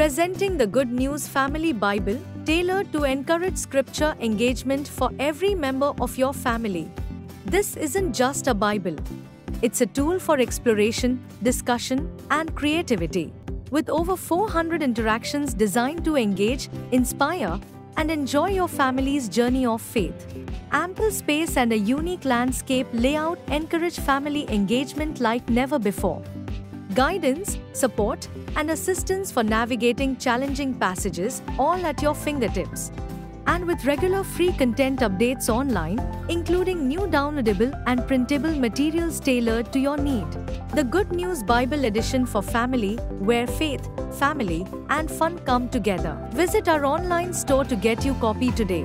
Presenting the Good News Family Bible, tailored to encourage scripture engagement for every member of your family. This isn't just a Bible, it's a tool for exploration, discussion, and creativity. With over 400 interactions designed to engage, inspire, and enjoy your family's journey of faith. Ample space and a unique landscape layout encourage family engagement like never before. Guidance, support, and assistance for navigating challenging passages all at your fingertips. And with regular free content updates online, including new downloadable and printable materials tailored to your need. The Good News Bible Edition for Family, where faith, family, and fun come together. Visit our online store to get your copy today.